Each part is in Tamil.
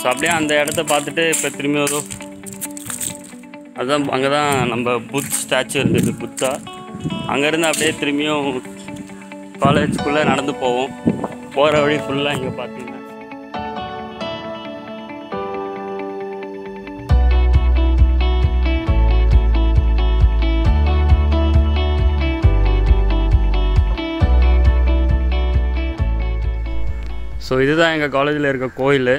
ஸோ அப்படியே அந்த இடத்த பார்த்துட்டு இப்போ திரும்பி வரும். அதுதான் அங்கே தான் நம்ம புத் ஸ்டாச்சு இருந்தது புத்தா. அங்கேருந்து அப்படியே திரும்பியும் காலேஜுக்குள்ளே நடந்து போவோம். போகிற வழி ஃபுல்லாக இங்கே பார்த்தீங்கன்னா. ஸோ இதுதான் எங்கள் காலேஜில் இருக்க கோயில்.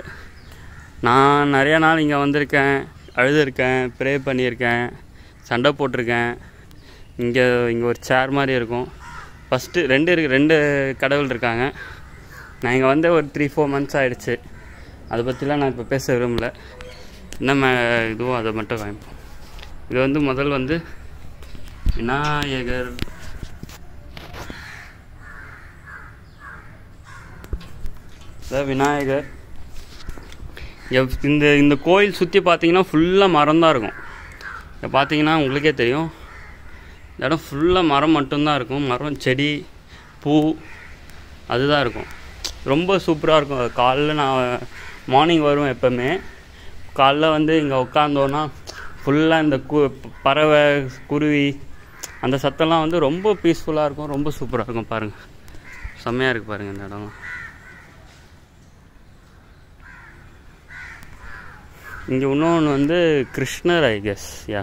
நான் நிறையா நாள் இங்கே வந்திருக்கேன் அழுதுருக்கேன் ப்ரே பண்ணியிருக்கேன் சண்டை போட்டிருக்கேன். இங்கே இங்கே ஒரு சேர் மாதிரி இருக்கும். ஃபஸ்ட்டு ரெண்டு இருக்கு ரெண்டு கடவுள் இருக்காங்க. நான் இங்கே வந்து ஒரு த்ரீ ஃபோர் மந்த்ஸ் ஆகிடுச்சு அதை பற்றிலாம் நான் இப்போ பேச விரும்பல. என்ன மே இதுவோ அதை மட்டும் காமிப்போம். இது வந்து முதல் வந்து விநாயகர். விநாயகர். இந்த இந்த கோயில் சுற்றி பார்த்தீங்கன்னா ஃபுல்லாக மரம் தான் இருக்கும். இங்கே பார்த்தீங்கன்னா உங்களுக்கே தெரியும். இந்த இடம் ஃபுல்லாக மரம் மட்டும்தான் இருக்கும். மரம் செடி பூ அதுதான் இருக்கும். ரொம்ப சூப்பராக இருக்கும். காலைல நான் மார்னிங் வருவேன் எப்போவுமே. காலைல வந்து இங்கே உட்காந்தோன்னா ஃபுல்லாக இந்த கு பறவை குருவி அந்த சத்தம்லாம் வந்து ரொம்ப பீஸ்ஃபுல்லாக இருக்கும். ரொம்ப சூப்பராக இருக்கும் பாருங்கள் செம்மையாக இருக்குது பாருங்கள் இந்த இடம்லாம். இங்கே இன்னொன்று வந்து Krishnar I guess ya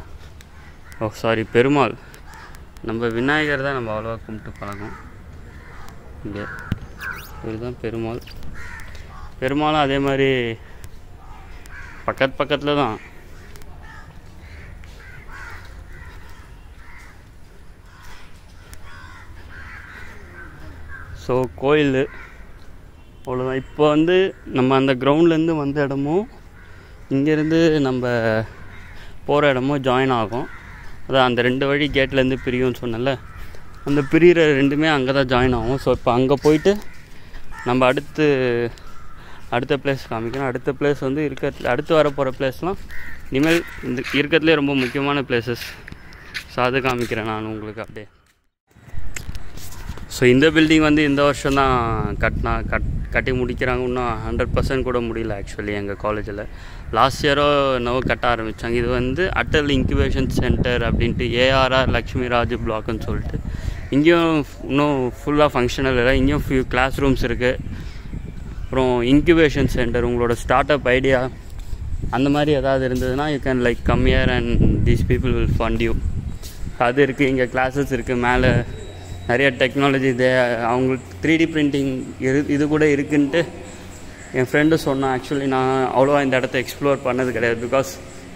oh sorry Perumal. நம்ம விநாயகர் தான் நம்ம அவ்வளோவா கும்பிட்டு பழகும். இங்கே. இவர் தான் பெருமாள். பெருமாளும் அதே மாதிரி பக்கத்து பக்கத்தில் தான். ஸோ கோயில். அவ்வளோதான் இப்போ வந்து நம்ம அந்த கிரவுண்ட்லேருந்து வந்த இடமும் இங்கேருந்து நம்ம போகிற இடமும் ஜாயின் ஆகும். அதான் அந்த ரெண்டு வழி கேட்லேருந்து பிரியும்னு சொன்னேன்ல. அந்த பிரிகிற ரெண்டுமே அங்கே தான் ஜாயின் ஆகும். ஸோ இப்போ அங்கே போயிட்டு நம்ம அடுத்து அடுத்த பிளேஸ் காமிக்கணும் அடுத்த பிளேஸ் வந்து இருக்கிறதுல அடுத்து வர போகிற பிளேஸ்லாம் இனிமேல் இந்த இருக்கிறதுலே ரொம்ப முக்கியமான பிளேசஸ் ஸோ அது காமிக்கிறேன் நான் உங்களுக்கு அப்படியே. ஸோ இந்த பில்டிங் வந்து இந்த வருஷம் தான் கட்டினா கட் கட்டி முடிக்கிறாங்க. இன்னும் ஹண்ட்ரட் பர்சன்ட் கூட முடியல ஆக்சுவலி எங்கள் காலேஜில் லாஸ்ட் இயரோ என்னவோ கட்ட ஆரம்பித்தாங்க இது வந்து அட்டல் இன்குபேஷன் சென்டர் அப்படின்ட்டு ஏஆர்ஆர் லக்ஷ்மி ராஜ் பிளாக்னு சொல்லிட்டு. இங்கேயும் இன்னும் ஃபுல்லாக ஃபங்க்ஷனல் இல்லை. இங்கேயும் ஃபியூ கிளாஸ் ரூம்ஸ் இருக்குது அப்புறம் இன்குபேஷன் சென்டர் உங்களோட ஸ்டார்ட் அப் ஐடியா அந்த மாதிரி ஏதாவது இருந்ததுன்னா you can like come here and these people will fund you அது இருக்குது இங்கே கிளாஸஸ் இருக்குது மேலே நிறைய டெக்னாலஜி தே அவங்களுக்கு த்ரீ டி பிரிண்டிங் இரு இது கூட இருக்குன்ட்டு என் ஃப்ரெண்டு சொன்னான் ஆக்சுவலி நான் அவ்வளோவா இந்த இடத்த எக்ஸ்ப்ளோர் பண்ணது கிடையாது because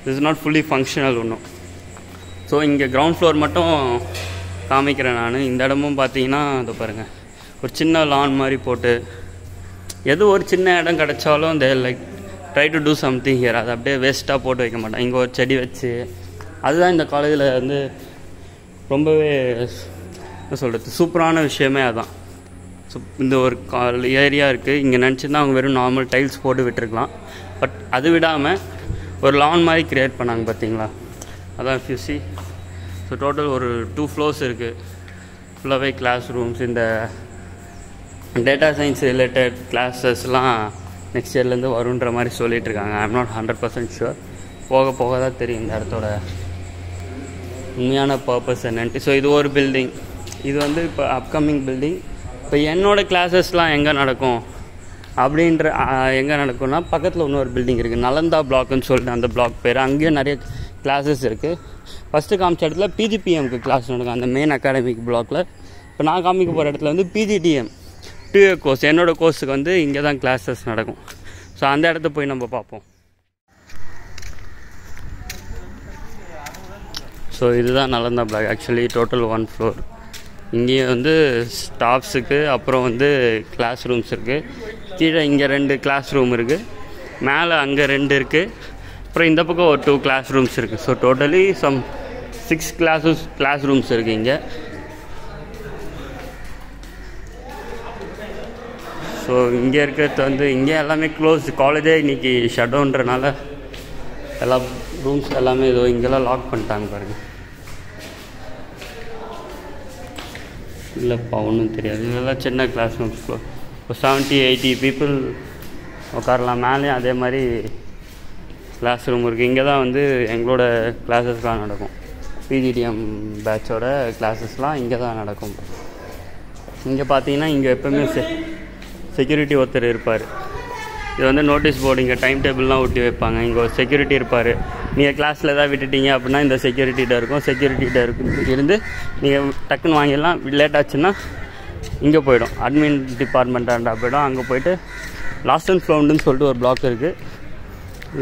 is not fully functional ஒன்றும் ஸோ இங்கே கிரவுண்ட் ஃப்ளோர் மட்டும் காமிக்கிறேன் நான். இந்த இடமும் பார்த்தீங்கன்னா அதை பாருங்கள் ஒரு சின்ன லான் மாதிரி போட்டு எது ஒரு சின்ன இடம் கிடைச்சாலும் they like try to do something here அதை அப்படியே வேஸ்ட்டாக போட்டு வைக்க மாட்டேன். இங்கே ஒரு செடி வச்சு அதுதான் இந்த காலேஜில் வந்து ரொம்பவே சொல்கிறது சூப்பரான விஷயமே அதான். ஸோ இந்த ஒரு கால் ஏரியா இருக்குது இங்கே நினச்சிருந்தா அவங்க வெறும் நார்மல் டைல்ஸ் போட்டு விட்டுருக்கலாம். பட் அது விடாமல் ஒரு லான் மாதிரி க்ரியேட் பண்ணாங்க பார்த்தீங்களா அதான் ஃபியூசி ஸோ டோட்டல் ஒரு டூ ஃப்ளோர்ஸ் இருக்குது ஃபுல்லாகவே கிளாஸ் ரூம்ஸ் இந்த டேட்டா சயின்ஸ் ரிலேட்டட் கிளாஸஸ்லாம் நெக்ஸ்ட் இயர்லேருந்து வருன்ற மாதிரி சொல்லிட்டு இருக்காங்க. I'm not hundred percent sure போக போக தான் தெரியும் இந்த இடத்தோட உண்மையான பர்பஸ் என்னன்ட்டு. ஸோ இது ஒரு பில்டிங் இது வந்து இப்போ அப்கமிங் பில்டிங் இப்போ என்னோடய கிளாஸஸ்லாம் எங்கே நடக்கும்? அப்படின்ற எங்கே நடக்கும்னா பக்கத்தில் இன்னொரு பில்டிங் இருக்குது நலந்தா பிளாக்னு சொல்லிட்டு அந்த பிளாக் பேர். அங்கேயும் நிறைய கிளாஸஸ் இருக்குது ஃபஸ்ட்டு காமிச்ச இடத்துல பிஜிபிஎம்க்கு கிளாஸ் நடக்கும். அந்த மெயின் அகாடமிக் பிளாக்கில் இப்போ நான் காமிக்க போகிற இடத்துல வந்து பிஜிடிஎம் டூ ஏ கோர்ஸ் என்னோடய கோர்ஸுக்கு வந்து இங்கே தான் கிளாஸஸ் நடக்கும். ஸோ அந்த இடத்த போய் நம்ம பார்ப்போம். ஸோ இதுதான் Nalanda block actually total one floor இங்கேயும் வந்து ஸ்டாஃப்ஸுக்கு அப்புறம் வந்து கிளாஸ் ரூம்ஸ் இருக்குது கீழே இங்கே ரெண்டு கிளாஸ் ரூம் இருக்குது மேலே அங்கே ரெண்டு இருக்குது அப்புறம் இந்த பக்கம் ஒரு டூ கிளாஸ் ரூம்ஸ் இருக்குது so totally some six classes class rooms இருக்குது இங்கே. ஸோ இங்கே இருக்கிறது வந்து இங்கே எல்லாமே க்ளோஸ் காலேஜே இன்றைக்கி ஷட்டோன்றனால எல்லா ரூம்ஸ் எல்லாமே இதோ இங்கெல்லாம் லாக் பண்ணிட்டாங்க பாருங்கள் இல்லைப்பா ஒன்றும் தெரியாது. இதெல்லாம் சின்ன கிளாஸ் ரூம்ஸ் இப்போ செவன்ட்டி எயிட்டி பீப்புள் உட்காரலாம். மேலேயும் அதே மாதிரி கிளாஸ் ரூம் இருக்குது இங்கே தான் வந்து எங்களோட கிளாஸஸ்லாம் நடக்கும். பிஜிடிஎம் பேட்சோட கிளாஸஸ்லாம் இங்கே தான் நடக்கும். இங்கே பார்த்தீங்கன்னா இங்கே எப்போவுமே செ செக்யூரிட்டி ஒருத்தர் இருப்பார். இது வந்து நோட்டீஸ் போர்டு இங்கே டைம் டேபிள்லாம் ஒட்டி வைப்பாங்க. இங்கே ஒரு செக்யூரிட்டி இருப்பார். நீங்கள் கிளாஸில் ஏதாவது விட்டுட்டீங்க அப்படின்னா இந்த செக்யூரிட்டிகிட்ட இருக்கும். செக்யூரிட்டிகிட்ட இருக்கும் இருந்து நீங்கள் டக்குன்னு வாங்கிடலாம். லேட் ஆச்சுன்னா இங்கே போயிடும். அட்மின் டிபார்ட்மெண்ட்டாண்டா போயிடும். அங்கே போயிட்டு லாஸ்ட் அண்ட் ஃபவுண்டுன்னு சொல்லிட்டு ஒரு பிளாக் இருக்குது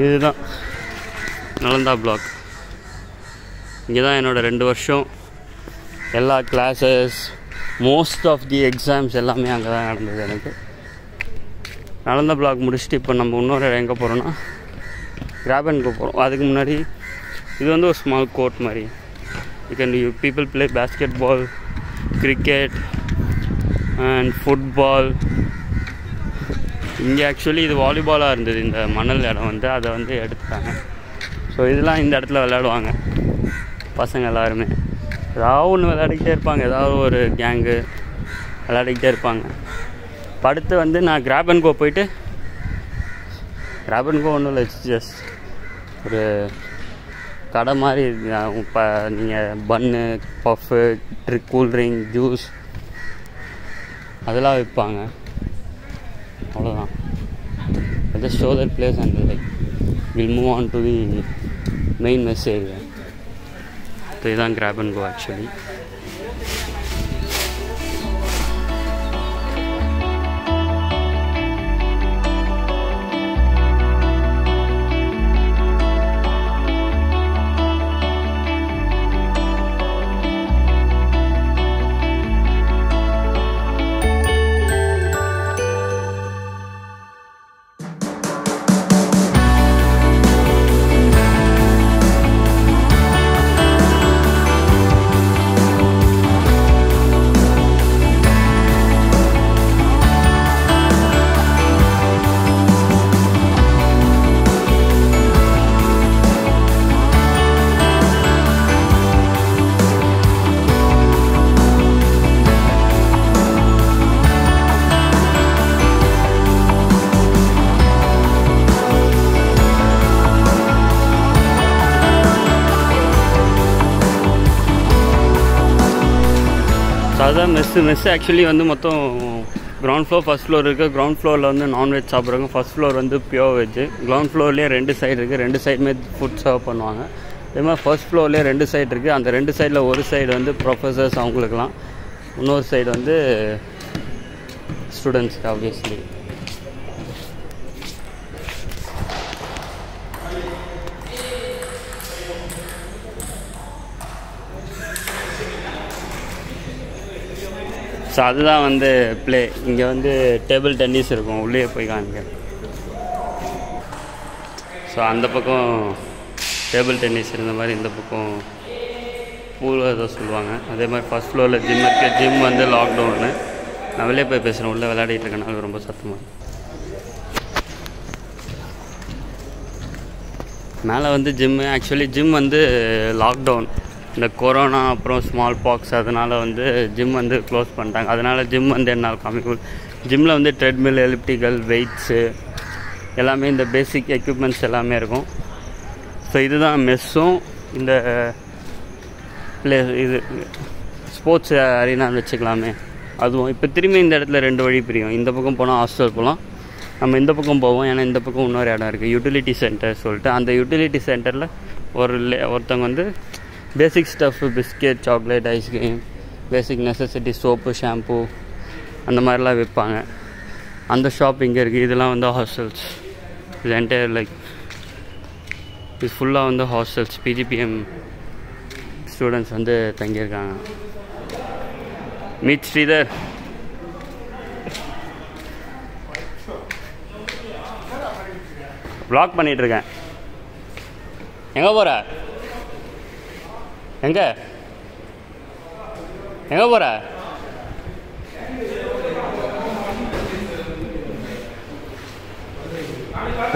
இதுதான். நலந்தா பிளாக் இங்கே தான் என்னோடய ரெண்டு வருஷம். எல்லா classes most of the exams எல்லாமே அங்கே தான் நடந்தது எனக்கு. நலந்தா பிளாக் முடிச்சுட்டு இப்போ நம்ம இன்னொரு இடம் எங்கே போகிறோன்னா கிராபனுக்கு போகிறோம் அதுக்கு முன்னாடி இது வந்து ஒரு ஸ்மால் கோர்ட் மாதிரி. You can you people play basketball cricket and football இங்கே ஆக்சுவலி இது வாலிபாலாக இருந்தது. இந்த மணல் இடம் வந்து அதை வந்து எடுத்துட்டாங்க. ஸோ இதெல்லாம் இந்த இடத்துல விளையாடுவாங்க. பசங்க எல்லாருமே. ஏதாவது ஒன்று விளையாடிக்கிட்டே இருப்பாங்க. ஏதாவது ஒரு கேங்கு விளையாடிக்கிட்டே இருப்பாங்க. படுத்து வந்து நான் கிராப் அண்ட் கோ போயிட்டு கிராப் அண்ட் கோ ஒன்றும் இல்லை ஜஸ்ட் ஒரு கடை மாதிரி இப்போ நீங்கள் bun puff drink cool drink juice அதெல்லாம் விற்பாங்க. அவ்வளோதான் just show that place and like will move on to the main message area இதுதான் கிராப் அண்ட் கோ ஆக்சுவலி அதுதான் மெஸ்ஸு மெஸ்ஸு ஆக்சுவலி வந்து மொத்தம் கிரவுண்ட் ஃப்ளோர் ஃபஸ்ட் ஃப்ளோர் இருக்குது கிரவுண்ட் ஃப்ளோரில் வந்து நான்வெஜ் சாப்பிட்றாங்க ஃபஸ்ட் ஃப்ளோர் வந்து பியோர் வெஜ்ஜு கிரவுண்ட் ஃப்ளோர்லேயே ரெண்டு சைடு இருக்குது ரெண்டு சைடுமே ஃபுட் சர்வ் பண்ணுவாங்க. அதே மாதிரி ஃபர்ஸ்ட் ஃப்ளோர்லேயே ரெண்டு சைடு இருக்குது அந்த ரெண்டு சைடில் ஒரு சைடு வந்து ப்ரொஃபஸர்ஸ் அவங்களுக்குலாம் இன்னொரு சைடு வந்து ஸ்டூடெண்ட்ஸ்க்கு ஆப்வியஸ்லி ஸோ அதுதான் வந்து ப்ளே இங்கே வந்து டேபிள் டென்னிஸ் இருக்கும். உள்ளே போய் காமிக்க ஸோ அந்த பக்கம் டேபிள் டென்னிஸ் இருந்த மாதிரி இந்த பக்கம் பூல் ஏதோ சொல்லுவாங்க. அதே மாதிரி ஃபஸ்ட் ஃப்ளோரில் ஜிம் இருக்குது ஜிம் வந்து லாக்டவுனு நான் வெளியே போய் பேசுகிறேன் உள்ளே விளையாடிட்டு இருக்கனால ரொம்ப சத்தமாக மேலே வந்து ஜிம்மு ஆக்சுவலி ஜிம் வந்து லாக்டவுன் இந்த கொரோனா அப்புறம் ஸ்மால் பாக்ஸ் அதனால் வந்து ஜிம் வந்து க்ளோஸ் பண்ணிட்டாங்க. அதனால் ஜிம் வந்து என்னால் காமிக்கும் ஜிம்மில் வந்து ட்ரெட்மில் எலிப்டிக்கல் வெயிட்ஸு எல்லாமே இந்த பேசிக் எக்யூப்மெண்ட்ஸ் எல்லாமே இருக்கும். ஸோ இதுதான் மெஸ்ஸும் இந்த ப்ளே இது ஸ்போர்ட்ஸ் அரினான்னு வச்சுக்கலாமே. அதுவும் இப்போ திரும்பி இந்த இடத்துல ரெண்டு வழி பிரியும். இந்த பக்கம் போனால் ஹாஸ்டல் போகலாம் நம்ம இந்த பக்கம் போவோம் ஏன்னா இந்த பக்கம் இன்னொரு இடம் இருக்குது யூட்டிலிட்டி சென்டர் சொல்லிட்டு அந்த யூட்டிலிட்டி சென்டரில் ஒரு லே ஒருத்தவங்க வந்து basic stuff biscuit chocolate ice cream basic necessity soap shampoo அந்த மாதிரிலாம் விற்பாங்க. அந்த ஷாப் இங்கே இருக்குது இதெல்லாம் வந்து ஹாஸ்டல்ஸ் இது என்டையர் லைக் இது ஃபுல்லாக வந்து ஹாஸ்டல்ஸ் பிஜிபிஎம் ஸ்டூடெண்ட்ஸ் வந்து தங்கியிருக்காங்க. மீட் ஸ்ரீதர் ப்ளாக் பண்ணிகிட்ருக்கேன் எங்கே போகிற எங்கே? எங்கே போகிற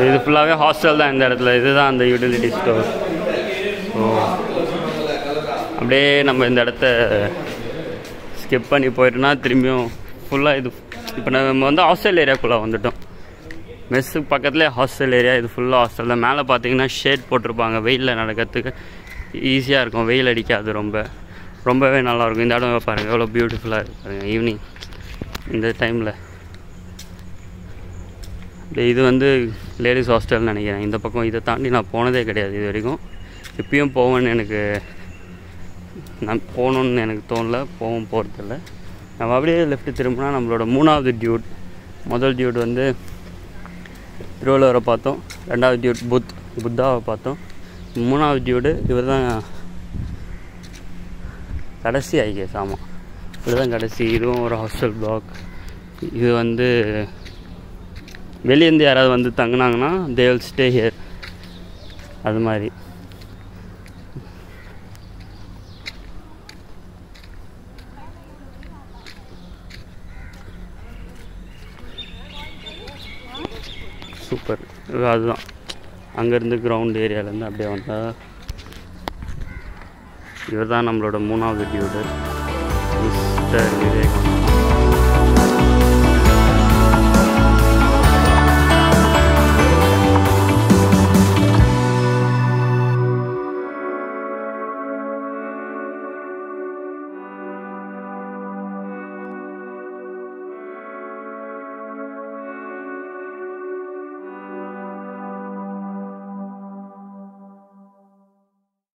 இது ஃபுல்லாகவே ஹாஸ்டல் தான் இந்த இடத்துல. இதுதான் அந்த யூட்டிலிட்டி ஸ்டோர் ஸோ அப்படியே நம்ம இந்த இடத்த ஸ்கிப் பண்ணி போயிட்டோம்னா திரும்பியும் ஃபுல்லாக இது இப்போ நம்ம வந்து ஹாஸ்டல் ஏரியாக்குள்ளே வந்துட்டோம். மெஸ்ஸுக்கு பக்கத்துலேயே ஹாஸ்டல் ஏரியா இது ஃபுல்லாக ஹாஸ்டல் தான். மேலே பார்த்தீங்கன்னா ஷேட் போட்டிருப்பாங்க வெயிலில் நடக்கிறதுக்கு. ஈஸியாக இருக்கும். வெயில் அடிக்காது ரொம்ப. ரொம்பவே நல்லாயிருக்கும். இந்த இடம் பாருங்கள் எவ்வளோ பியூட்டிஃபுல்லாக இருக்குது பாருங்கள் ஈவினிங் இந்த டைமில் இது வந்து லேடிஸ் ஹாஸ்டல்னு நினைக்கிறேன். இந்த பக்கம் இதை தாண்டி நான் போனதே கிடையாது இது வரைக்கும். இப்பயும் போவேன்னு எனக்கு நான் போகணுன்னு எனக்கு தோணல. போகவும் போகிறதில்ல நம்ம அப்படியே லெஃப்ட்டு திரும்பினா நம்மளோட மூணாவது டியூட் முதல் டியூட் வந்து திருவள்ளுவரை பார்த்தோம். ரெண்டாவது டியூட் புத் புத்தாவை பார்த்தோம். மூணாவது டியூடு இவர் தான் கடைசி ஐகேஸ் ஆமாம் இவர் தான் கடைசி. இதுவும் ஒரு ஹாஸ்டல் பிளாக் இது வந்து வெளியேருந்து யாராவது வந்து தங்கினாங்கன்னா தே வில் ஸ்டே ஹியர் அது மாதிரி. சூப்பர். அதுதான். அங்கேருந்து கிரவுண்ட் ஏரியாலேருந்து அப்படியே வந்தால் இவர் தான் நம்மளோட மூணாவது டியூடு மிஸ்டர் விவேகம்